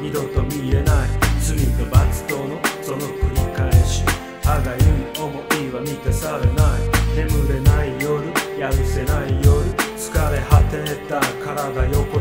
二度と見えない罪と罰とのその繰り返し。歯がゆい思いは満たされない。眠れない夜やるせない夜疲れ果てた体横